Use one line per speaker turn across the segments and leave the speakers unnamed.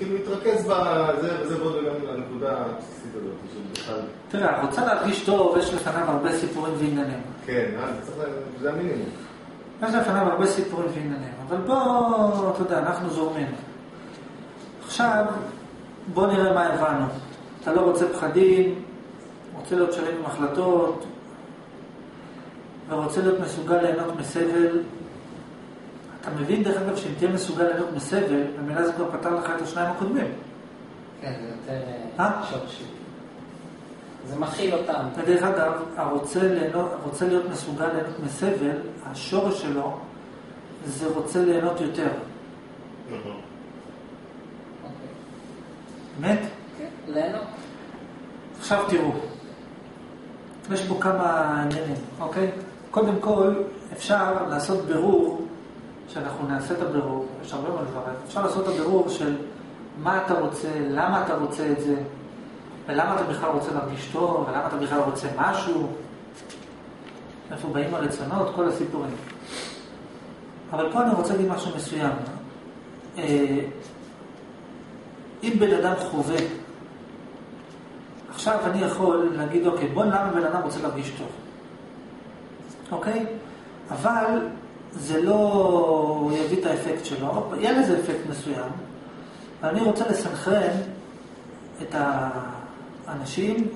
כאילו מתרכז בזה, וזה מאוד גם לנקודה הבסיסית הזאת, של בכלל...
תראה, רוצה להרגיש טוב, יש לפניו הרבה סיפורים ועניינים.
כן, אה, זה המינימום.
יש לפניו הרבה סיפורים ועניינים, אבל בוא, אתה יודע, אנחנו זורמים. עכשיו, בוא נראה מה הבנו. אתה לא רוצה פחדים, רוצה להיות שלם עם החלטות, ורוצה להיות מסוגל ליהנות מסבל. אתה מבין, דרך אגב, שאם תהיה מסוגל ליהנות מסבל, במילה זה כבר פתר לך את השניים הקודמים.
כן, זה יותר
אה?
אה, שורשי. זה מכיל אותם.
ודרך אגב, הרוצה, ליהנות, הרוצה להיות מסוגל ליהנות מסבל, השורש שלו זה רוצה ליהנות יותר.
נכון.
אוקיי.
באמת?
כן, ליהנות.
עכשיו תראו, יש פה כמה עניינים, אוקיי? קודם כל, אפשר לעשות בירור, שאנחנו נעשה את הבירור, יש הרבה מה לברר, אפשר לעשות את הבירור של מה אתה רוצה, למה אתה רוצה את זה, ולמה אתה בכלל רוצה להרגיש טוב, ולמה אתה בכלל רוצה משהו, איפה באים הרצונות, כל הסיפורים. אבל פה אני רוצה להגיד משהו מסוים. אה, אם בן אדם חווה עכשיו אני יכול להגיד, אוקיי, בוא נראה בן אדם רוצה להרגיש טוב. אוקיי? אבל זה לא יביא את האפקט שלו, יהיה לזה אפקט מסוים, ואני רוצה לסנכרן את האנשים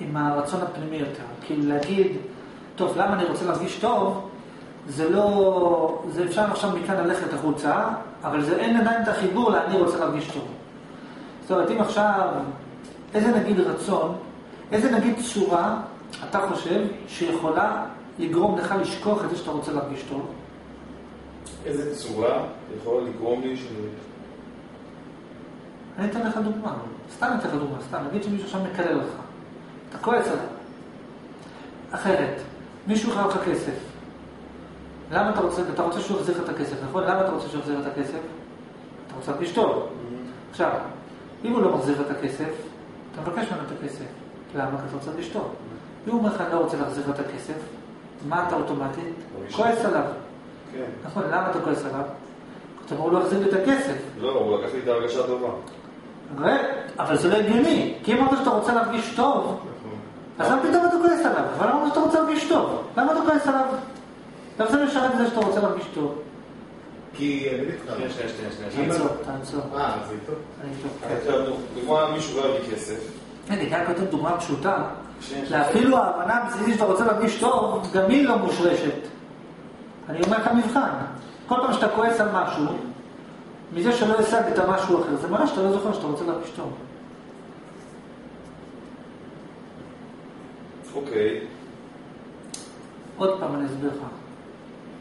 עם הרצון הפנימי יותר. כאילו להגיד, טוב, למה אני רוצה להרגיש טוב, זה לא, זה אפשר עכשיו מכאן ללכת החוצה, אבל זה אין עדיין את החיבור לאני רוצה להרגיש טוב. זאת אומרת, אם עכשיו, איזה נגיד רצון, איזה נגיד צורה אתה חושב שיכולה לגרום לך לשכוח את זה שאתה רוצה להרגיש טוב?
איזה צורה יכולה לגרום לי שאני...
אני אתן לך דוגמה, סתם אתן לך דוגמה, סתם, נגיד שמישהו עכשיו מקלל אותך, אתה כועס עליו. אחרת, מישהו חייב לך כסף. למה אתה רוצה, אתה רוצה שהוא יחזיר לך את הכסף, נכון? למה אתה רוצה שהוא יחזיר לך את הכסף? אתה רוצה להרגיש טוב. עכשיו, אם הוא לא מחזיר לך את הכסף, אתה מבקש ממנו את הכסף. למה? כי אתה רוצה להרגיש טוב. אם הוא אומר לך, אני לא רוצה להחזיר לך את הכסף, מה אתה אוטומטית?
מרגיש
כועס עליו.
כן.
נכון, למה אתה כועס עליו? אתה אומר, הוא לא לי את הכסף.
לא, הוא לקח לי את ההרגשה הטובה.
אבל זה לא הגיוני. כי אם אמרת שאתה רוצה להרגיש טוב,
נכון.
אז למה פתאום אתה כועס עליו? אבל אמרת שאתה רוצה להרגיש טוב. למה אתה כועס עליו? למה זה משרת את זה שאתה רוצה להרגיש טוב?
כי... אני לך.
שנייה, שנייה, שנייה.
תעצור, תעצור.
אה, זה איתו?
אני.
עכשיו, דוגמה, מישהו גר לי כסף.
הנה, כאן כותב דוגמה פשוטה.
שנייה,
ואפילו ההבנה הבסיסית שאתה רוצה להרגיש טוב, גם היא לא מושרשת. אני אומר לך מבחן. כל פעם שאתה כועס על משהו, מזה שלא השגת משהו אחר, זה מראה שאתה לא זוכר שאתה רוצה להרגיש טוב.
אוקיי.
עוד פעם אני אסביר לך.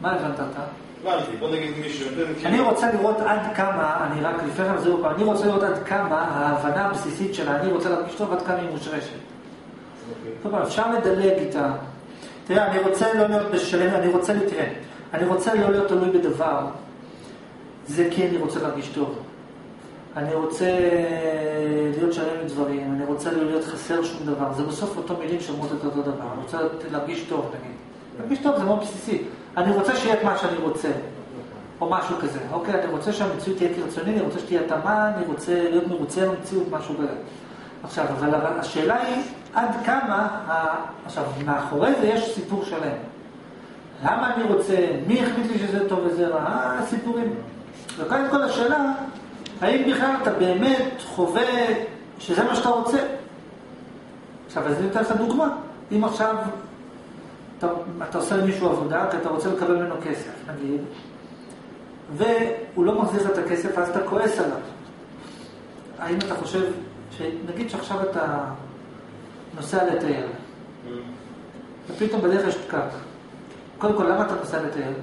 מה הבנת אתה?
הבנתי, בוא נגיד מישהו נותן...
אני רוצה לראות עד כמה, אני רק לפני כן אסביר פעם, אני רוצה לראות עד כמה ההבנה הבסיסית של אני רוצה להרגיש טוב, עד כמה היא מושרשת.
אוקיי.
כלומר, אפשר לדלג איתה. תראה, אני רוצה לא להיות בשלם, אני רוצה, תראה, אני רוצה לא להיות תלוי בדבר. זה כי אני רוצה להרגיש טוב. אני רוצה להיות שלם עם דברים, אני רוצה לא להיות חסר שום דבר. זה בסוף אותו מילים שאומרות את אותו דבר. אני רוצה להרגיש טוב, נגיד. להרגיש טוב זה מאוד בסיסי. אני רוצה שיהיה את מה שאני רוצה, או משהו כזה. אוקיי, אני רוצה שהמציאות תהיה כרצוני, אני רוצה שתהיה התאמה, אני רוצה להיות מרוצה במציאות, משהו כזה. עכשיו, אבל השאלה היא עד כמה, ה... עכשיו, מאחורי זה יש סיפור שלם. למה אני רוצה, מי החליט לי שזה טוב וזה רע, אה, סיפורים. וקודם כל השאלה, האם בכלל אתה באמת חווה שזה מה שאתה רוצה? עכשיו, אז אני אתן לך דוגמה. אם עכשיו אתה, אתה עושה למישהו עבודה, כי אתה רוצה לקבל ממנו כסף, נגיד, והוא לא מחזיר לך את הכסף, אז אתה כועס עליו. האם אתה חושב, נגיד שעכשיו אתה נוסע לטייל, ופתאום בדרך יש פקק. קודם כל, למה אתה נוסע לטייל?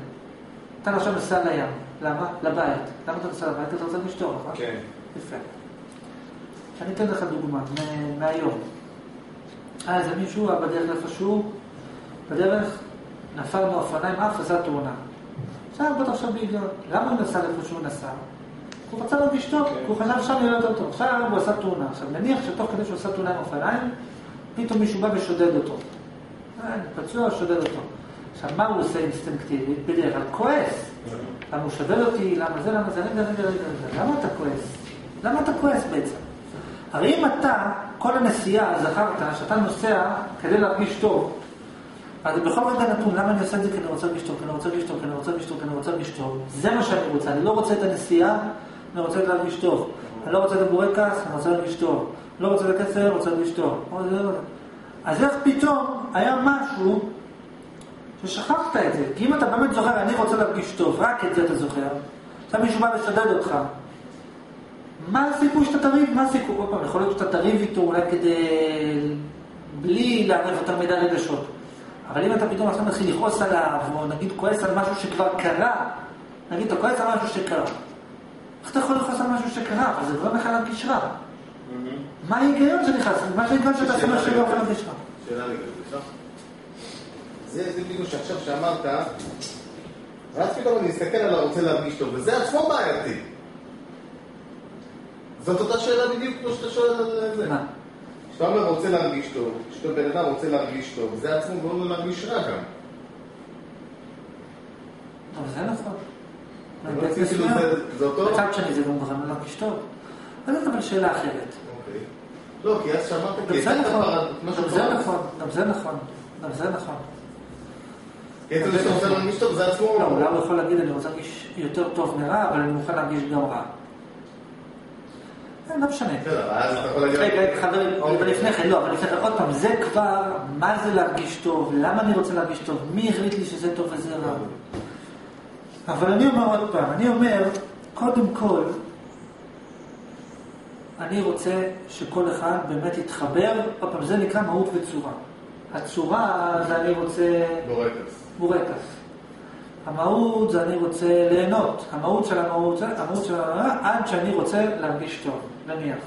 אתה עכשיו נוסע לים. למה? לבית. למה אתה נוסע לבית? כי אתה רוצה לשתור, נכון?
כן.
יפה. אני אתן לך דוגמה מהיום. היה איזה מישהו היה בדרך איפשהו, בדרך נפל מאופניים, אף עשה תאונה. עכשיו בטח עכשיו בהיגיון. למה הוא נסע לאיפה שהוא נסע? הוא רצה להרגיש טוב. כי הוא חשב שם יהיה יותר טוב. עכשיו הוא עשה תאונה. עכשיו נניח שתוך כדי שהוא עשה תאונה עם אופניים, פתאום מישהו בא ושודד אותו. אה, פצוע, שודד אותו. עכשיו, מה הוא עושה אינסטינקטיבית? בדרך כלל כועס. למה הוא שודד אותי? למה זה? למה זה? רגע, רגע, רגע. למה אתה כועס? למה אתה כועס בעצם? הרי אם אתה, כל הנסיעה, זכרת שאתה נוסע כדי להרגיש טוב, אז בכל רגע נתון, למה אני עושה את זה? כי אני רוצה טוב, כי אני רוצה טוב, כי אני רוצה טוב, כי אני רוצה טוב. זה מה שאני רוצה, אני לא רוצה את הנסיעה, אני רוצה להרגיש טוב. אני לא רוצה את הבורקס, אני רוצה להרגיש טוב. לא רוצה את הכסף, אני רוצה להרגיש טוב. אז איך פתאום היה משהו ששכחת את זה? כי אם אתה באמת זוכר, אני רוצה להרגיש טוב, רק את זה אתה זוכר. עכשיו מישהו בא לשדד אותך. מה הסיכוי שאתה תריב? מה הסיכוי? עוד פעם, יכול להיות שאתה תריב איתו אולי כדי... בלי לערב יותר מדי רגשות. אבל אם אתה פתאום עכשיו מתחיל לכעוס עליו, או נגיד כועס על משהו שכבר קרה, נגיד אתה כועס על משהו שקרה. איך אתה יכול לכעוס על משהו שקרה? אבל זה גורם לך להרגיש רע. מה ההיגיון שנכנס? מה ההיגיון שאתה משהו שגורם לך להרגיש רע?
שאלה לגבי זה, זה זה בדיוק שעכשיו שאמרת, ואז פתאום אני מסתכל על הרוצה להרגיש טוב, וזה עצמו בעייתי. זאת אותה שאלה בדיוק כמו שאתה שואל על זה.
מה?
כשאתה אומר רוצה להרגיש טוב, כשאתה בן אדם רוצה להרגיש טוב, זה עצמו גורם לו להרגיש רע גם.
אבל זה נכון.
זה לא זה- זה אותו...
בצד שני זה גם גורם לו להרגיש טוב. אבל זאת אבל שאלה אחרת.
אוקיי. לא, כי אז שאמרת,
גם זה
הצגת
נכון,
פרד- משהו
גם זה. נכון, גם זה נכון, גם זה נכון.
כי עצם זה שאתה רוצה להרגיש טוב, זה עצמו...
לא, אולי הוא יכול להגיד, אני רוצה להרגיש יותר טוב מרע, אבל אני מוכן להרגיש גם רע. לא משנה. רגע, חברים,
אוקיי.
אבל לפני כן, לא, אבל לפני כן, עוד פעם, זה כבר, מה זה להרגיש טוב, למה אני רוצה להרגיש טוב, מי החליט לי שזה טוב וזה רע. אבל אני אומר עוד פעם, אני אומר, קודם כל, אני רוצה שכל אחד באמת יתחבר, עוד פעם, זה נקרא מהות וצורה. הצורה זה אני רוצה
בורקס.
בורקס. המהות זה אני רוצה ליהנות. המהות של המהות זה, המהות של המהות, עד שאני רוצה להרגיש טוב, נניח.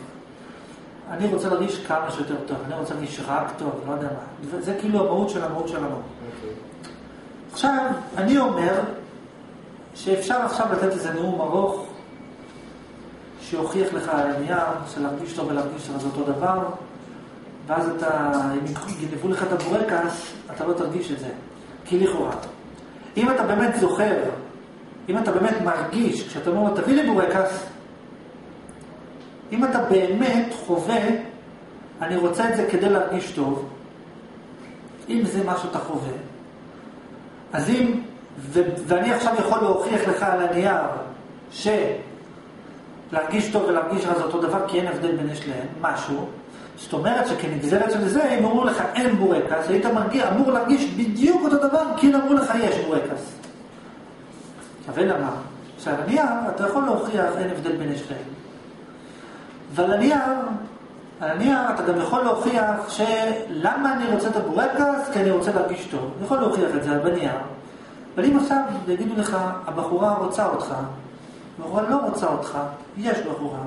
אני רוצה להרגיש כמה שיותר טוב, אני רוצה להרגיש רק טוב, לא יודע מה. זה כאילו המהות של המהות של המהות.
אוקיי.
עכשיו, אני אומר שאפשר עכשיו לתת איזה נאום ארוך שיוכיח לך על הנייר שלהרגיש טוב ולהרגיש רע זה אותו דבר, ואז אתה, אם יגנבו לך את הבורקס, אתה לא תרגיש את זה. כי לכאורה. אם אתה באמת זוכר, אם אתה באמת מרגיש, כשאתה אומר תביא לי בורקס, אם אתה באמת חווה, אני רוצה את זה כדי להרגיש טוב, אם זה מה שאתה חווה, אז אם, ו, ואני עכשיו יכול להוכיח לך על הנייר שלהרגיש טוב ולהרגיש רע זה אותו דבר, כי אין הבדל בין יש להם, משהו, זאת אומרת שכנגזרת של זה, אם אמרו לך אין בורקס, היית מרגיע, אמור להרגיש בדיוק אותו דבר, כאילו אמרו לך יש בורקס. אבל למה? שעל הנייר אתה יכול להוכיח אין הבדל בין להם. ועל הנייר, על הנייר אתה גם יכול להוכיח שלמה אני רוצה את הבורקס? כי אני רוצה להרגיש טוב. אני יכול להוכיח את זה בנייר. אבל אם עכשיו יגידו לך, הבחורה רוצה אותך, הבחורה לא רוצה אותך, יש בחורה,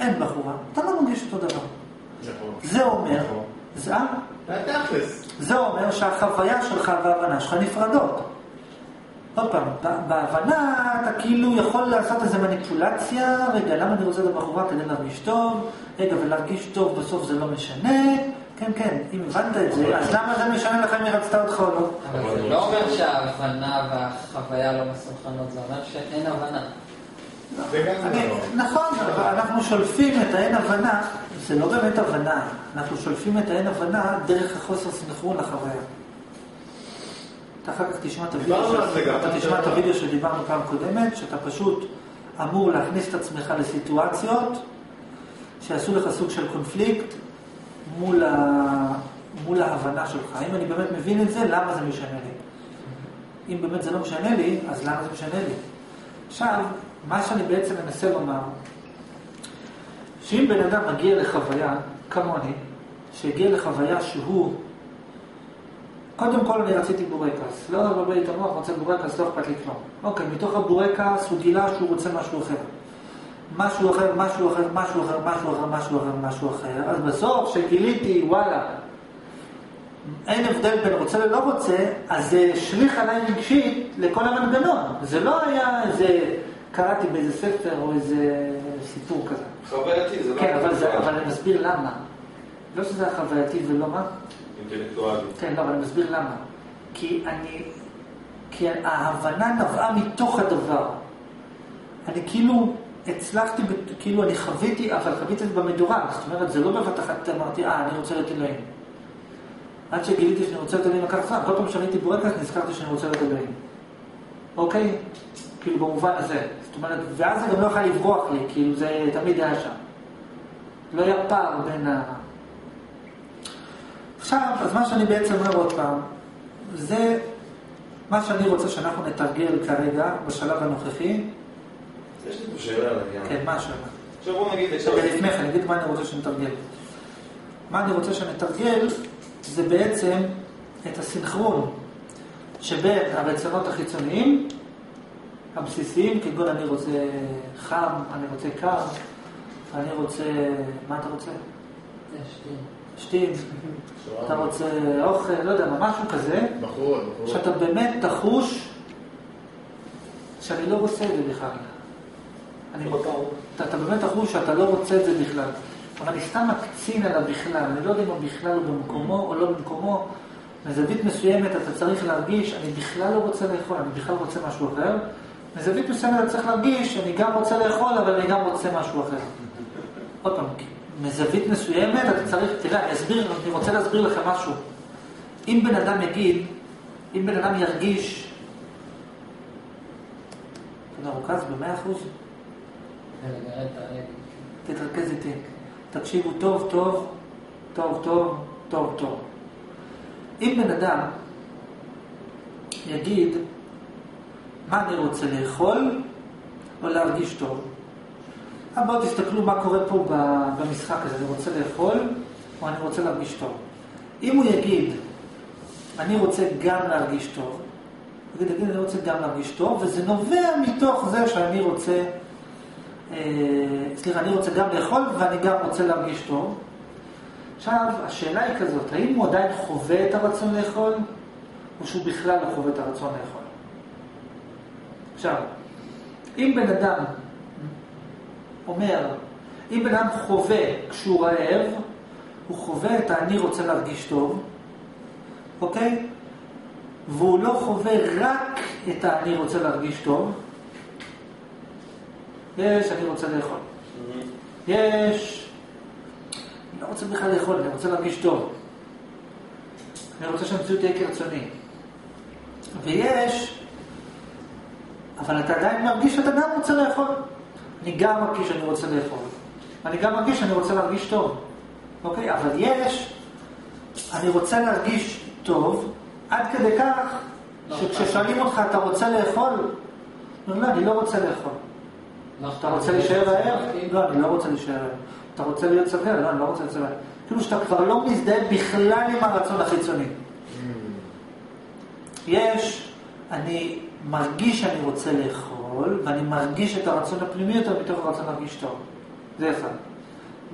אין בחורה, אתה לא מרגיש אותו דבר. זה אומר. זה, אה?
זה
אומר שהחוויה שלך וההבנה שלך נפרדות. עוד פעם, ב- בהבנה אתה כאילו יכול לעשות איזו מניפולציה, רגע, למה אני רוצה את הבחורה כדי להרגיש טוב? רגע, ולהרגיש טוב בסוף זה לא משנה. כן, כן, אם הבנת את זה, אז למה זה משנה לך אם היא רצתה אותך או לא?
אבל זה לא אומר שההבנה והחוויה לא מסונכרנות, זה אומר שאין הבנה.
גם
אני-
נכון.
אנחנו שולפים את האין הבנה, זה לא באמת הבנה, אנחנו שולפים את האין הבנה דרך החוסר סנכרון לחוויה. אתה אחר כך תשמע את הוידאו, שדיברנו פעם קודמת, שאתה פשוט אמור להכניס את עצמך לסיטואציות שיעשו לך סוג של קונפליקט מול, ה... מול ההבנה שלך. אם אני באמת מבין את זה, למה זה משנה לי? אם באמת זה לא משנה לי, אז למה זה משנה לי? עכשיו, מה שאני בעצם מנסה לומר, שאם בן אדם מגיע לחוויה, כמוני, שהגיע לחוויה שהוא, קודם כל אני רציתי בורקס, לא לבלבל את המוח, רוצה בורקס, לא אכפת לי כלום. אוקיי, מתוך הבורקס הוא גילה שהוא רוצה משהו אחר. משהו אחר, משהו אחר, משהו אחר, משהו אחר, משהו אחר, משהו אחר. אז בסוף, כשגיליתי, וואלה, אין הבדל בין רוצה ללא רוצה, אז זה השליך עליי רגשית לכל המנגנון. זה לא היה איזה, קראתי באיזה ספר או איזה סיפור כזה.
חווייתי, זה לא...
כן, אבל, זה, אבל אני מסביר למה. לא שזה היה חווייתי ולא מה.
אינטלקטואלי.
כן, לא, אבל אני מסביר למה. כי אני... כי ההבנה נבעה מתוך הדבר. אני כאילו הצלחתי, כאילו אני חוויתי, אבל חוויתי את זה במדורג, זאת אומרת, זה לא בבת אחת אמרתי, אה, אני רוצה להיות אלוהים. עד שגיליתי שאני רוצה להיות אלוהים לקח זמן, כל פעם שראיתי בורקס נזכרתי שאני רוצה להיות אלוהים. אוקיי? כאילו במובן הזה. זאת אומרת, ואז זה גם לא יכול לברוח לי, כאילו זה תמיד היה שם. לא היה פער בין ה... עכשיו, אז מה שאני בעצם אומר עוד פעם, זה מה שאני רוצה שאנחנו נתרגל כרגע, בשלב הנוכחי.
יש לי פה שאלה על העניין.
כן, מה השאלה?
עכשיו בוא נגיד, עכשיו...
רגע, לפני כן, אני אגיד מה אני רוצה שנתרגל. מה אני רוצה שנתרגל, זה בעצם את הסנכרון שבין הרצונות החיצוניים, הבסיסיים, כגון אני רוצה חם, אני רוצה קר, אני רוצה... מה אתה רוצה? שתים, אתה רוצה אוכל, לא יודע מה, משהו כזה,
בחורות, בחורות.
שאתה באמת תחוש שאני לא רוצה את זה בכלל. אני, אתה, אתה באמת תחוש שאתה לא רוצה את זה בכלל. אבל אני סתם מקצין עליו בכלל, אני לא יודע אם הוא בכלל הוא במקומו או לא במקומו. מזווית מסוימת אתה צריך להרגיש, אני בכלל לא רוצה לאכול, אני בכלל רוצה משהו אחר. מזווית מסוימת אתה צריך להרגיש, אני גם רוצה לאכול, אבל אני גם רוצה משהו אחר. עוד פעם, מזווית מסוימת אתה צריך, תראה, אני אסביר, אני רוצה להסביר לך משהו. אם בן אדם יגיד, אם בן אדם ירגיש, אתה מרוכז במאה אחוז? תתרכז איתי. תקשיבו טוב, טוב, טוב, טוב, טוב, טוב. אם בן אדם יגיד, מה אני רוצה לאכול או להרגיש טוב, אז בואו תסתכלו מה קורה פה במשחק הזה, אני רוצה לאכול או אני רוצה להרגיש טוב. אם הוא יגיד, אני רוצה גם להרגיש טוב, הוא יגיד, אני רוצה גם להרגיש טוב, וזה נובע מתוך זה שאני רוצה אה, סליחה, אני רוצה גם לאכול ואני גם רוצה להרגיש טוב. עכשיו, השאלה היא כזאת, האם הוא עדיין חווה את הרצון לאכול, או שהוא בכלל לא חווה את הרצון לאכול? עכשיו, אם בן אדם אומר, אם בן אדם חווה כשהוא רעב, הוא חווה את האני רוצה להרגיש טוב, אוקיי? והוא לא חווה רק את האני רוצה להרגיש טוב, יש, אני רוצה לאכול. יש, אני לא רוצה בכלל לאכול, אני רוצה להרגיש טוב. אני רוצה שהמציאות תהיה כרצוני. ויש, אבל אתה עדיין מרגיש שאתה גם רוצה לאכול. אני גם מרגיש שאני רוצה לאכול. אני גם מרגיש שאני רוצה להרגיש טוב. אוקיי? אבל יש, אני רוצה להרגיש טוב, עד כדי כך, שכששואלים אותך, אתה רוצה לאכול? לא, לא, אני לא רוצה לאכול. אתה רוצה להישאר רעב? לא, אני לא רוצה להישאר רעב. אתה רוצה להיות שבע? לא, אני לא רוצה להיות שבע. כאילו שאתה כבר לא מזדהה בכלל עם הרצון החיצוני. יש, אני מרגיש שאני רוצה לאכול, ואני מרגיש את הרצון הפנימי יותר מתוך הרצון להרגיש טוב. זה אחד.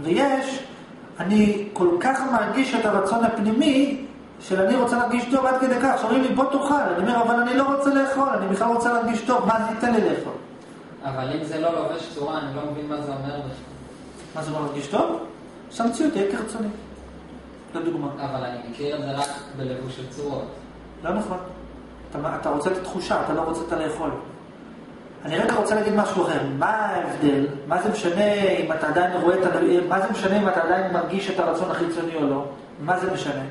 ויש, אני כל כך מרגיש את הרצון הפנימי, של אני רוצה להרגיש טוב עד כדי כך, שאומרים לי בוא תאכל, אני אומר אבל אני לא רוצה לאכול, אני בכלל רוצה להרגיש טוב, מה זה ייתן לי לאכול?
אבל אם זה לא לובש צורה, אני לא מבין מה זה אומר בכלל.
מה זה אומר להרגיש טוב? שהמציאות תהיה כרצוני. לדוגמה.
אבל אני מכיר את זה רק בלבוש של צורות.
לא נכון. אתה, אתה רוצה את התחושה, אתה לא רוצה את הלאכול. אני רגע רוצה להגיד משהו אחר. מה ההבדל? מה זה משנה אם אתה עדיין רואה את ה... מה זה משנה אם אתה עדיין מרגיש את הרצון החיצוני או לא? מה זה משנה?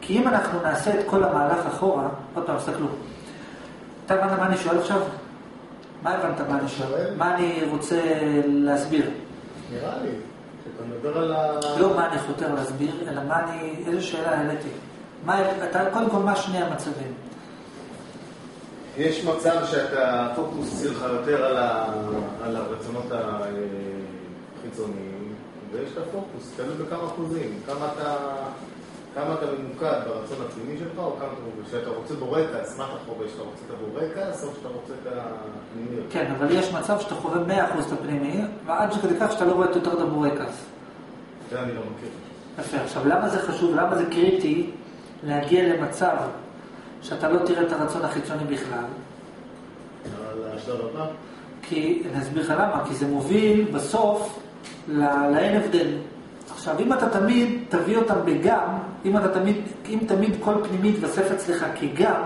כי אם אנחנו נעשה את כל המהלך אחורה, עוד פעם, תסתכלו. אתה הבנת מה אני שואל עכשיו? מה הבנת מה אני שואל? מה אני רוצה להסביר?
נראה לי. שאתה מדבר על ה...
לא מה אני חותר להסביר, אלא מה אני, איזה שאלה העליתי. מה, אתה, קודם כל, מה שני המצבים?
יש מצב שאתה, הפוקוס לך יותר על, ה... על הרצונות החיצוניים, ויש את הפוקוס, תלוי בכמה אחוזים, כמה אתה, כמה אתה ממוקד ברצון הפנימי שלך, או כמה אתה, כשאתה רוצה בורקס, מה אתה חווה, שאתה רוצה את הבורקס, או שאתה רוצה את הפנימיות?
כן, אבל יש מצב שאתה חווה 100% את הפנימי, ועד שכדי כך שאתה לא רואה יותר את הבורקס.
זה אני לא מכיר.
יפה. עכשיו, למה זה חשוב? למה זה קריטי להגיע למצב שאתה לא תראה את הרצון החיצוני בכלל? כי, אני אסביר לך למה, כי זה מוביל בסוף לאין הבדל. עכשיו, אם אתה תמיד תביא אותם בגם, אם אתה תמיד, אם תמיד כל פנימי יתווסף אצלך כגם,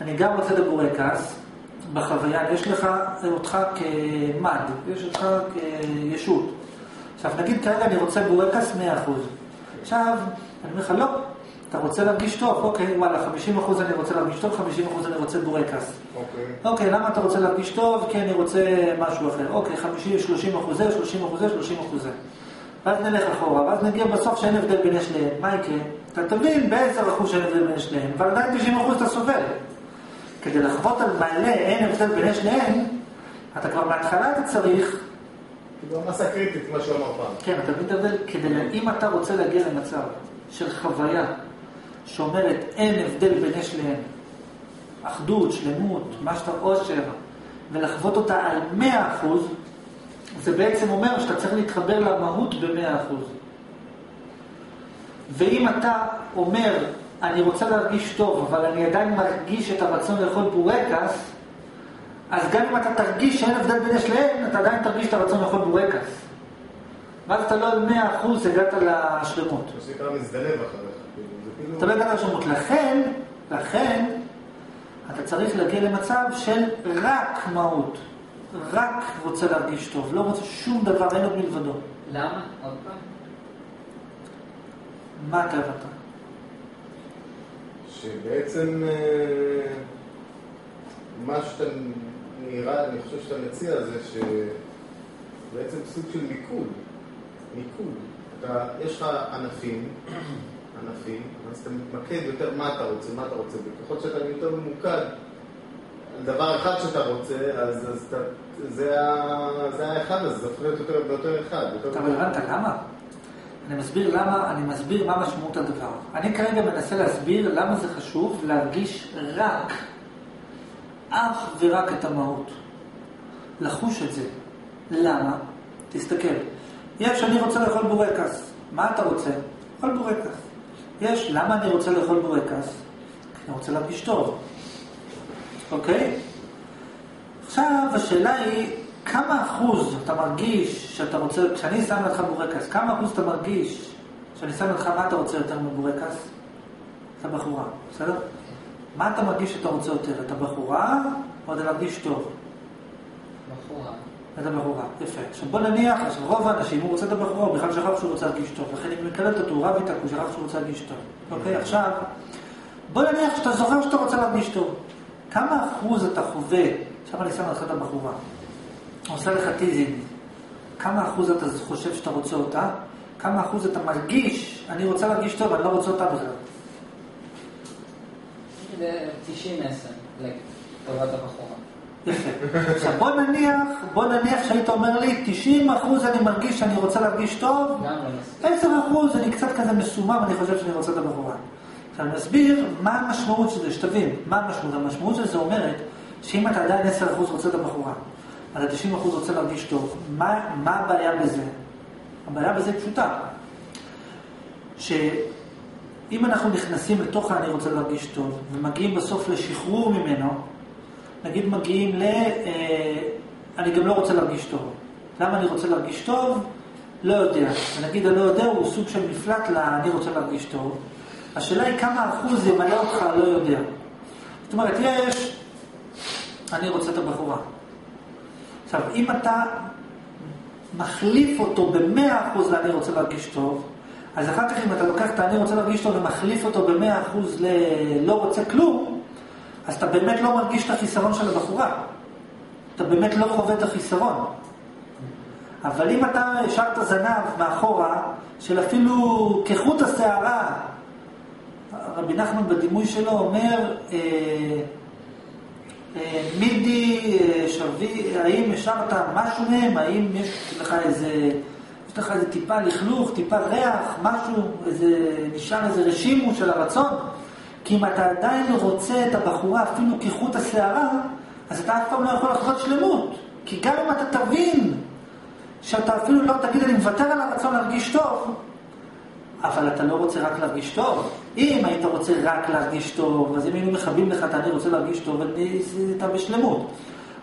אני גם רוצה את הבורקס, בחוויה, יש לך אותך כמד, יש אותך כישות. עכשיו נגיד כרגע אני רוצה בורקס 100%. עכשיו, אני אומר לך לא, אתה רוצה להרגיש טוב, אוקיי, וואלה, 50% אני רוצה להרגיש טוב, 50% אני רוצה בורקס.
אוקיי.
אוקיי, למה אתה רוצה להרגיש טוב? כי אני רוצה משהו אחר. אוקיי, 50, 30 אחוזי, 30 אחוזי, 30 אחוזי. ואז נלך אחורה, ואז נגיע בסוף שאין הבדל בין שניהם. מה יקרה? אתה תבין ב-10 אחוז שאין הבדל בין שניהם, אבל עדיין 90 אחוז אתה סובל. כדי לחוות על מלא אין הבדל בין שניהם, אתה כבר מההתחלה אתה צריך,
כאילו המסה קריטית, מה שהוא אמר פעם.
כן, אתה מבין את ההבדל? כדי, אם אתה רוצה להגיע למצב של חוויה שאומרת אין הבדל בין שניהם, אחדות, שלמות, מה שאתה עושר, ולחוות אותה על 100 אחוז, זה בעצם אומר שאתה צריך להתחבר למהות ב-100 אחוז. ואם אתה אומר, אני רוצה להרגיש טוב, אבל אני עדיין מרגיש את הרצון לאכול בורקס, אז גם אם אתה תרגיש שאין הבדל בין יש לאין, אתה עדיין תרגיש את הרצון לאכול בורקס. ואז אתה לא על 100 אחוז הגעת לשלמות.
מה שנקרא מזדנב אחריך.
אתה לא הגעת לשלמות. לכן, לכן, אתה צריך להגיע למצב של רק מהות. רק רוצה להרגיש טוב, לא רוצה שום דבר, אין עוד מלבדו.
למה? עוד פעם?
מה אתה?
שבעצם אה, מה שאתה נראה, אני חושב שאתה מציע זה שבעצם סוג של מיקוד, מיקוד. אתה, יש לך ענפים, ענפים, אז אתה מתמקד יותר מה אתה רוצה, מה אתה רוצה, וככל שאתה יותר ממוקד על דבר אחד שאתה רוצה, אז, אז אתה, זה, ה, זה האחד הזה, זה הופך להיות יותר ויותר אחד. יותר
אתה הבנת למה? אני מסביר למה, אני מסביר מה משמעות הדבר. אני כרגע מנסה להסביר למה זה חשוב להרגיש רק, אך ורק את המהות. לחוש את זה. למה? תסתכל. יש, אני רוצה לאכול בורקס. מה אתה רוצה? לאכול בורקס. יש, למה אני רוצה לאכול בורקס? אני רוצה להרגיש טוב. אוקיי? עכשיו, השאלה היא, כמה אחוז אתה מרגיש שאתה רוצה, כשאני שם לך בורקס, כמה אחוז אתה מרגיש שאני שם לך מה אתה רוצה יותר מבורקס? אתה בחורה, בסדר? מה אתה מרגיש שאתה רוצה יותר? אתה בחורה או אתה מרגיש טוב?
בחורה.
אתה בחורה, יפה. עכשיו בוא נניח, עכשיו רוב האנשים, הוא רוצה את הבחורה, הוא בכלל שכח שהוא רוצה להרגיש טוב. לכן אם מקלט אותו, הוא רב איתה, הוא שכח שהוא רוצה להרגיש טוב. אוקיי, עכשיו, בוא נניח שאתה זוכר שאתה רוצה להרגיש טוב. כמה אחוז אתה חווה, עכשיו אני שם לך את הבחורה, עושה לך teasing, כמה אחוז אתה חושב שאתה רוצה אותה? כמה אחוז אתה מרגיש, אני רוצה להרגיש טוב, אני לא רוצה אותה בכלל.
זה 90 10 לטובת הבחורה.
עכשיו בוא נניח, בוא נניח שהיית אומר לי, 90 אחוז אני מרגיש שאני רוצה להרגיש טוב,
גם לא מספיק.
10 אחוז אני קצת כזה מסומם, אני חושב שאני רוצה את הבחורה. עכשיו אני מסביר מה המשמעות של זה, שתבין, מה המשמעות. המשמעות של זה אומרת שאם אתה עדיין 10 אחוז רוצה את הבחורה, אז ה-90 אחוז רוצה להרגיש טוב, מה, מה הבעיה בזה? הבעיה בזה פשוטה. שאם אנחנו נכנסים לתוך ה"אני רוצה להרגיש טוב", ומגיעים בסוף לשחרור ממנו, נגיד מגיעים ל... אה, אני גם לא רוצה להרגיש טוב. למה אני רוצה להרגיש טוב? לא יודע. ונגיד הלא יודע הוא סוג של מפלט ל"אני רוצה להרגיש טוב". השאלה היא כמה אחוז ימלא אותך לא יודע. זאת אומרת, יש, אני רוצה את הבחורה. עכשיו, אם אתה מחליף אותו במאה אחוז ל"אני רוצה להרגיש טוב", אז אחר כך אם אתה לוקח את ה"אני רוצה להרגיש טוב" ומחליף אותו במאה אחוז ל"לא רוצה כלום", אז אתה באמת לא מרגיש את החיסרון של הבחורה. אתה באמת לא חווה את החיסרון. אבל אם אתה השארת זנב מאחורה, של אפילו כחוט השערה, רבי נחמן בדימוי שלו אומר, אה, אה, מידי, אה, שרבי, האם השארת משהו מהם? האם יש לך איזה, יש לך איזה טיפה לכלוך, טיפה ריח, משהו, איזה, נשאר איזה רשימו של הרצון? כי אם אתה עדיין רוצה את הבחורה אפילו כחוט השערה, אז אתה אף פעם לא יכול לחוות שלמות. כי גם אם אתה תבין שאתה אפילו לא תגיד, אני מוותר על הרצון להרגיש טוב, אבל אתה לא רוצה רק להרגיש טוב. אם היית רוצה רק להרגיש טוב, אז אם היינו מכבים לך את אני רוצה להרגיש טוב, אתה בשלמות.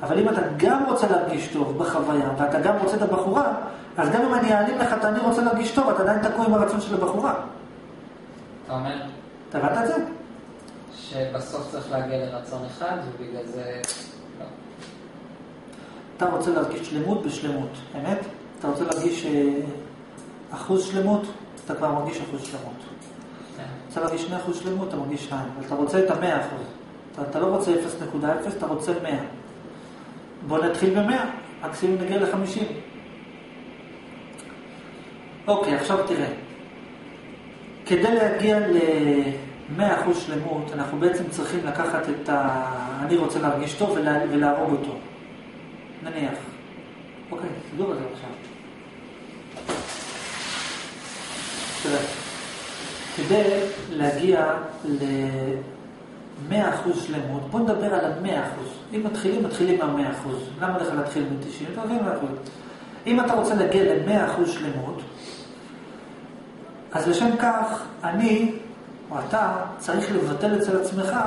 אבל אם אתה גם רוצה להרגיש טוב בחוויה, ואתה גם רוצה את הבחורה, אז גם אם אני אעלים לך את אני רוצה להרגיש טוב, אתה עדיין תקוע עם הרצון של הבחורה.
אתה אומר
אתה הבנת את זה?
שבסוף צריך להגיע לרצון אחד, ובגלל זה... לא.
אתה רוצה להרגיש שלמות בשלמות, אמת? אתה רוצה להרגיש אה, אחוז שלמות, אתה כבר מרגיש אחוז שלמות.
כן.
רוצה להרגיש 2% שלמות, אתה מרגיש 2, אבל אתה רוצה את ה-100%. אתה, אתה לא רוצה 0.0, אתה רוצה 100. בוא נתחיל ב-100, מקסימום נגיע ל-50. אוקיי, עכשיו תראה. כדי להגיע ל-100% שלמות, אנחנו בעצם צריכים לקחת את ה... אני רוצה להרגיש טוב ולה... ולהרוג אותו. נניח. אוקיי, תדעו על זה עכשיו. תראה. כדי להגיע ל-100% שלמות, בוא נדבר על ה-100%. אם מתחילים, מתחילים מה-100%. למה לך להתחיל מ-90? אתה מבין מה יכול אם אתה רוצה להגיע ל-100% שלמות, אז לשם כך, אני, או אתה, צריך לבטל אצל עצמך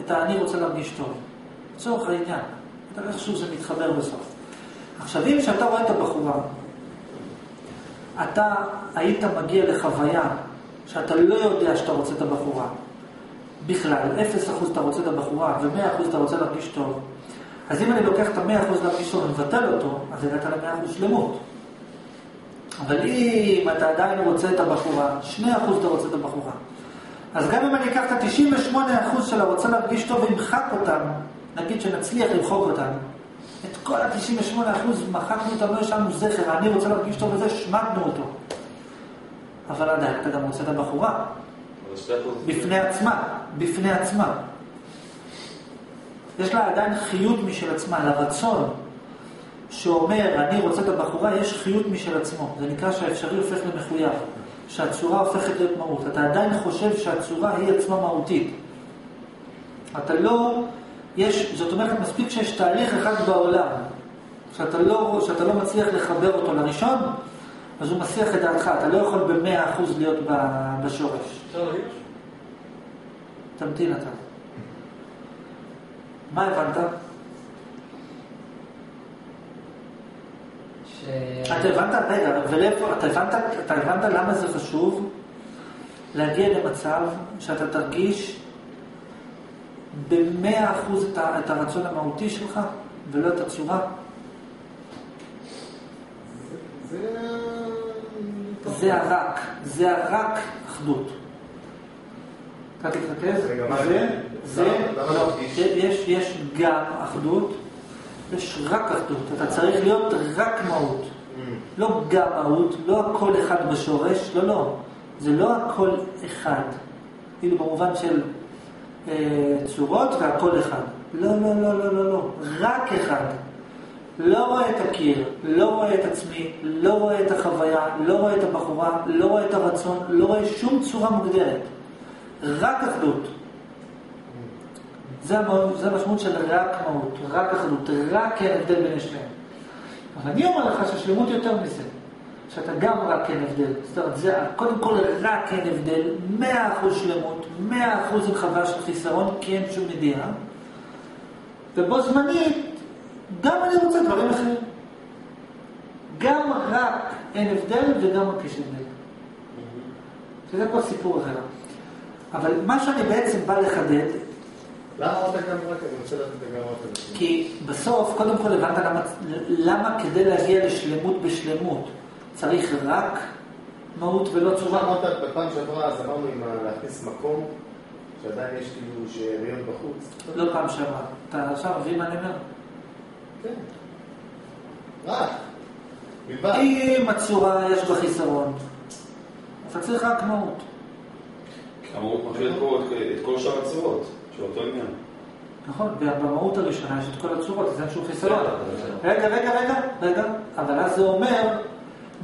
את ה"אני רוצה להרגיש טוב". לצורך העניין. אתה איכשהו זה מתחבר בסוף. עכשיו, אם כשאתה רואה את הבחורה, אתה היית מגיע לחוויה שאתה לא יודע שאתה רוצה את הבחורה. בכלל, 0% אתה רוצה את הבחורה ו-100% אתה רוצה להרגיש טוב. אז אם אני לוקח את ה-100% להרגיש טוב ומבטל אותו, אז הגעת ל-100% שלמות. אבל אם אתה עדיין רוצה את הבחורה, 2% אתה רוצה את הבחורה. אז גם אם אני אקח את ה-98% של הרוצה להרגיש טוב ואמחק אותם, נגיד שנצליח למחוק אותם, את כל ה-98% מחקנו אותם, לא השארנו זכר, אני רוצה להרגיש טוב וזה, שמטנו אותו. אבל עדיין אתה גם רוצה את הבחורה. בפני עצמה, בפני עצמה. יש לה עדיין חיות משל עצמה, לרצון שאומר, אני רוצה את הבחורה, יש חיות משל עצמו. זה נקרא שהאפשרי הופך למחויב, שהצורה הופכת להיות מהות. אתה עדיין חושב שהצורה היא עצמה מהותית. אתה לא, יש, זאת אומרת, מספיק שיש תהליך אחד בעולם, שאתה לא, שאתה לא מצליח לחבר אותו לראשון, אז הוא מסיח את דעתך, אתה לא יכול במאה אחוז להיות בשורש. תמתין אתה. מה הבנת?
ש...
אתה הבנת, רגע, ולאיפה, אתה הבנת, אתה הבנת למה זה חשוב להגיע למצב שאתה תרגיש במאה אחוז את את הרצון המהותי שלך ולא את הצורה?
זה...
זה הרק, זה הרק אחדות. אתה תתרכז?
רגע, מה
זה,
זה?
לא, יש גם אחדות, יש רק אחדות. אתה צריך להיות רק מהות. לא גם מהות, לא הכל אחד בשורש, לא, לא. זה לא הכל אחד. כאילו במובן של אה, צורות והכל אחד. לא, לא, לא, לא, לא, לא. רק אחד. לא רואה את הקיר, לא רואה את עצמי, לא רואה את החוויה, לא רואה את הבחורה, לא רואה את הרצון, לא רואה שום צורה מוגדרת. רק אחדות. זה המשמעות של רק מהות, רק אחדות, רק אין הבדל בין השניהם. אבל אני אומר לך שהשלמות יותר מזה, שאתה גם רק אין הבדל. זאת אומרת, זה קודם כל רק אין הבדל, 100% שלמות, 100% עם חוויה של חיסרון, כי אין שום ידיעה, ובו זמנית, גם אני רוצה דברים אחרים. גם רק אין הבדל וגם רק יש הבדל. שזה כבר סיפור אחר. אבל מה שאני בעצם בא לחדד,
למה אמרת גם רק? אני רוצה לדעת את גם רק.
כי בסוף, קודם כל הבנת למה, למה כדי להגיע לשלמות בשלמות צריך רק מהות ולא צורה.
אמרת בפעם שעברה, אז אמרנו עם להכניס מקום, שעדיין יש כאילו שאריות בחוץ.
לא פעם שעברה. אתה עכשיו מבין מה אני אומר?
כן. רק. בלבד.
אם הצורה יש בה חיסרון, אז אתה צריך רק מהות.
המהות מכיל את כל- את כל שאר הצורות של אותו עניין.
נכון, במהות הראשונה יש את כל הצורות, אז אין שום חיסרון.
בסדר.
רגע, רגע, רגע, רגע, אבל אז זה אומר,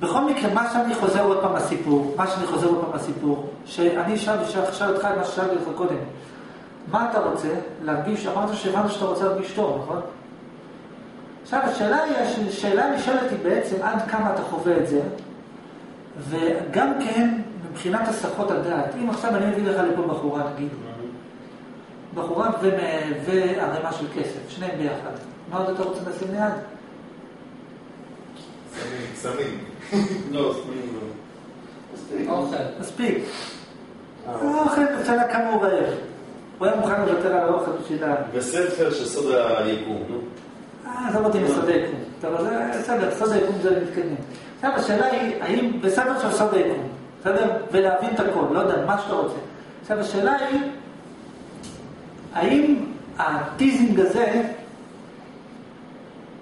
בכל מקרה, מה שאני חוזר עוד פעם לסיפור, מה שאני חוזר עוד פעם לסיפור, שאני אשאל אותך את מה ששאלתי אותך קודם. מה אתה רוצה? להרגיש, אמרת שהבנת שאתה רוצה להרגיש טוב, נכון? עכשיו, השאלה היא, השאלה הנשאלת היא בעצם עד כמה אתה חווה את זה, וגם כן, מבחינת הסחות הדעת, אם עכשיו אני מביא לך לפה בחורה, נגיד, בחורה וערימה של כסף, שניהם ביחד, מה עוד אתה רוצה לשים ליד?
סמים, סמים.
לא, סמים לא.
אוכל.
מספיק.
אה,
האוכל, בסדר כמה הוא רעב. הוא היה מוכן לוותר על האוכל בשביל ה...
וספר של סוד היקום, נו.
אה, עזוב אותי מסודי יקום. טוב, אז זה בסדר, סוד היקום זה מתקדם. עכשיו השאלה היא, האם בסדר של סוד היקום, בסדר? ולהבין את הכל, לא יודע, מה שאתה רוצה. עכשיו השאלה היא, האם ה teasing הזה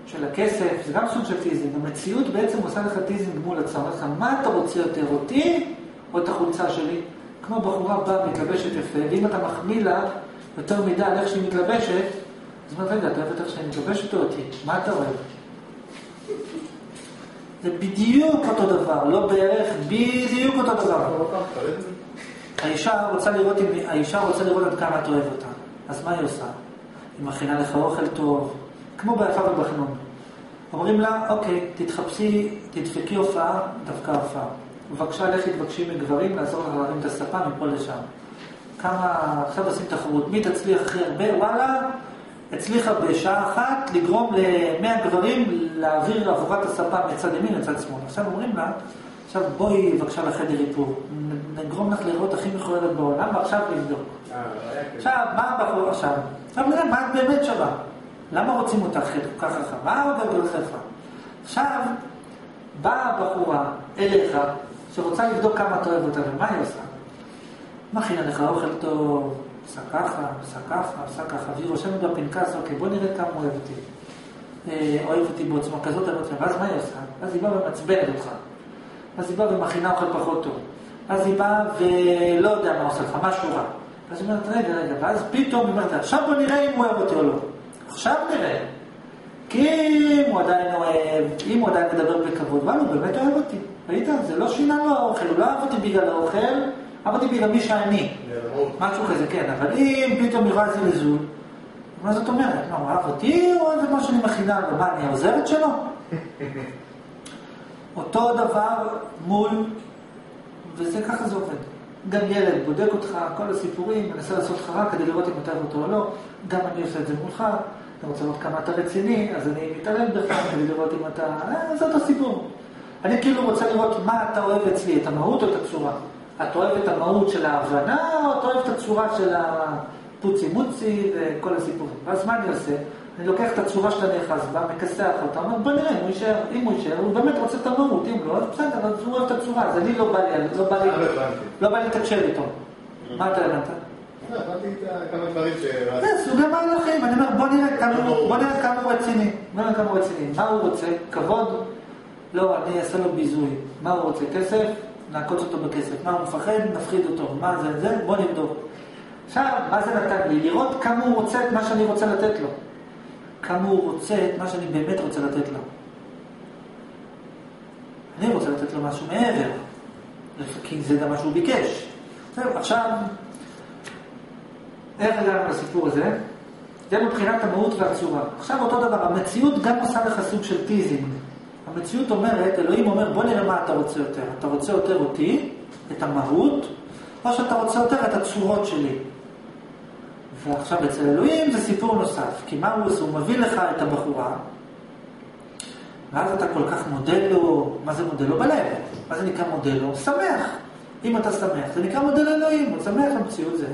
של הכסף, זה גם סוג של teasing, המציאות בעצם עושה לך teasing מול הצורך, מה אתה רוצה יותר, אותי או את החולצה שלי? כמו בחורה באה, מתלבשת יפה, ואם אתה מחמיא לה יותר מדי על איך שהיא מתלבשת, אז אומרת, רגע, אתה אוהב את איך שאני מתלבשת או אותי? מה אתה אוהב? זה בדיוק אותו דבר, לא בערך, בדיוק אותו דבר. האישה רוצה לראות, אם, האישה רוצה לראות עד כמה אתה אוהב אותה, אז מה היא עושה? היא מכינה לך אוכל טוב, כמו ביפה ובחנון. אומרים לה, אוקיי, תתחפשי, תדפקי הופעה, דווקא הופעה. בבקשה, לכי תבקשי מגברים לעזור לך להרים את הספה מפה לשם. כמה, עכשיו עושים תחרות, מי תצליח הכי הרבה? וואלה, הצליחה בשעה אחת לגרום ל-100 גברים להעביר עבורה את הספה מצד ימין לצד שמאל. עכשיו אומרים לה, עכשיו בואי בבקשה לחדר איפור, נגרום לך לראות הכי מכוערת בעולם, ועכשיו נבדוק. עכשיו, מה הבחור עכשיו? עכשיו נראה מה את באמת שווה. למה רוצים אותך כל כך חכם? מה עוד גדול לך? עכשיו, באה הבחורה אליך, שרוצה לבדוק כמה אתה אוהב אותה, ומה היא עושה? מכינה לך אוכל טוב, עושה ככה, עושה ככה, עושה ככה, והיא רושמת בפנקס, אוקיי, בוא נראה כמה אוהב אותי. אה, אוהב אותי בעוצמה כזאת, ואז מה היא עושה? אז היא באה ומעצבנת אותך. אז היא באה ומכינה אוכל פחות טוב. אז היא באה ולא יודע מה עושה לך, משהו רע. אז היא אומרת, רגע, רגע, ואז פתאום היא אומרת, עכשיו בוא נראה אם הוא אוהב אותי או לא. עכשיו נראה. כי אם הוא עדיין אוהב, אם הוא עדיין מדבר בכבוד, וואלה, הוא באמת אוהב אותי. ראית? זה לא שינה לו האוכל, הוא לא אהב אותי בגלל האוכל, אהב אותי בגלל מי שאני. משהו כזה, כן, אבל אם פתאום היא רואה זלזול, מה זאת אומרת? מה, הוא אהב אותי או אוהב את מה שאני מכינה לו? מה, אני העוזרת שלו? אותו דבר מול, וזה ככה זה עובד. גם ילד בודק אותך, כל הסיפורים, מנסה לעשות לך רע כדי לראות אם אתה אוהב אותו או לא, גם אני עושה את זה מולך, אתה רוצה לראות כמה אתה רציני, אז אני מתעלל בך כדי לראות אם אתה... אה, זה אותו סיפור. אני כאילו רוצה לראות מה אתה אוהב אצלי, את המהות או את הצורה. את אוהבת את המהות של ההבנה, או את אוהבת את הצורה של הפוצי מוצי וכל הסיפורים. ואז מה אני עושה? אני לוקח את הצורה שאתה נאחז בה, מכסח אותה, אומר בוא נראה אם הוא יישאר, אם הוא יישאר, הוא באמת רוצה את המהות, אם לא, אז בסדר, אז הוא אוהב את הצורה, אז אני לא בא לי, לא בא לי, לא בא לי לתקשר איתו. מה אתה הבנת?
הבנתי כמה דברים ש...
זה סוגי מהלכים, אני אומר בוא נראה כמה הוא רציני, בוא נראה כמה הוא רציני, מה הוא רוצה? כבוד? לא, אני אעשה לו ביזוי. מה הוא רוצה? כסף? נעקוץ אותו בכסף. מה הוא מפחד? נפחיד אותו. מה זה? זה? בוא נבדוק. עכשיו, מה זה נתן לי? לראות כמה הוא רוצה את מה שאני רוצה לתת לו. כמה הוא רוצה את מה שאני באמת רוצה לתת לו. אני רוצה לתת לו משהו מעבר, כי זה גם מה שהוא ביקש. זהו, עכשיו, איך הגענו לסיפור הזה? זה מבחינת המהות והצורה. עכשיו אותו דבר, המציאות גם עושה לך סוג של teasing. המציאות אומרת, אלוהים אומר, בוא נראה מה אתה רוצה יותר. אתה רוצה יותר אותי, את המהות, או שאתה רוצה יותר את הצורות שלי. ועכשיו אצל אלוהים זה סיפור נוסף, כי מה הוא עושה? הוא מביא לך את הבחורה, ואז אתה כל כך מודה לו, מה זה מודה לו? בלב. מה זה נקרא מודה לו? שמח. אם אתה שמח, זה נקרא מודה לאלוהים, הוא שמח במציאות זה.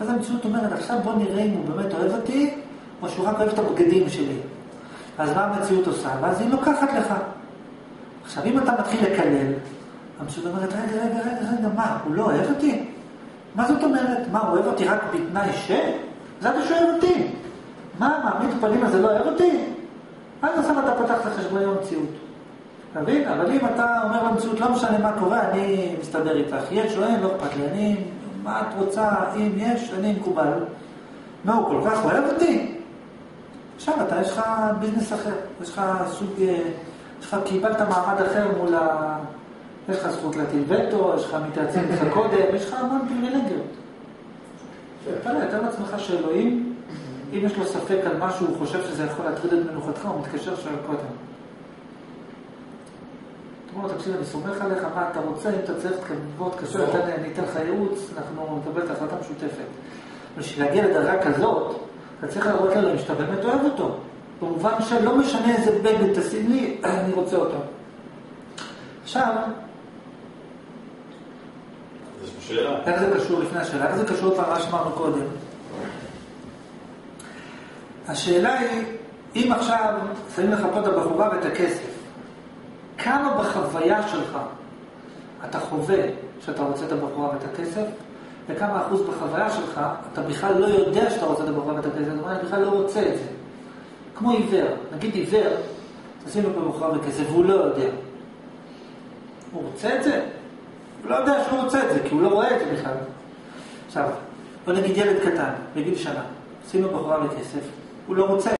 אז המציאות אומרת, עכשיו בוא נראה אם הוא באמת אוהב אותי, או שהוא רק אוהב את הבגדים שלי. אז מה המציאות עושה? ואז היא לוקחת לך. עכשיו, אם אתה מתחיל לקלל, המציאות אומרת, רגע, רגע, רגע, רגע, מה, הוא לא אוהב אותי? מה זאת אומרת? מה, הוא אוהב אותי רק בתנאי ש? זה אתה שואל אותי. מה, מעמיד פנים הזה לא אוהב אותי? אז עכשיו אתה פותח את החשבון עם המציאות. אתה מבין? אבל אם אתה אומר למציאות, לא משנה מה קורה, אני מסתדר איתך. יש או אין, לא אכפת לי. אני, מה את רוצה, אם יש, אני מקובל. מה, הוא כל כך אוהב אותי? עכשיו אתה, יש לך ביזנס אחר. יש לך סוג, יש לך, קיבלת מעמד אחר מול ה... יש לך זכות להטיל וטו, יש לך מתייעצים איתך קודם, יש לך המון פריבילגיות. תאר לעצמך שאלוהים, אם יש לו ספק על משהו, הוא חושב שזה יכול להטריד את מנוחתך, הוא מתקשר שואל קודם. תאמר לו, תקשיב, אני סומך עליך, מה אתה רוצה, אם אתה צריך תבוא, תקשר, אני אתן לך ייעוץ, אנחנו נקבל את ההחלטה המשותפת. בשביל להגיע לדרגה כזאת, אתה צריך להראות לאלוהים שאתה באמת אוהב אותו. במובן שלא משנה איזה בגד תשים לי, אני רוצה אותו. עכשיו,
שאלה.
איך זה קשור לפני השאלה? איך זה קשור למה שאמרנו קודם? השאלה היא, אם עכשיו שמים לך פה את הבחורה ואת הכסף, כמה בחוויה שלך אתה חווה שאתה רוצה את הבחורה ואת הכסף, וכמה אחוז בחוויה שלך אתה בכלל לא יודע שאתה רוצה את הבחורה ואת הכסף, זאת אומרת, אתה בכלל לא רוצה את זה. כמו עיוור, נגיד עיוור, תשים לו פה בחורה וכסף והוא לא יודע. הוא רוצה את זה? הוא לא יודע שהוא רוצה את זה, כי הוא לא רואה את זה בכלל. עכשיו, בוא נגיד ילד קטן, בגיל שנה, שים לו בחורה וכסף, הוא לא רוצה.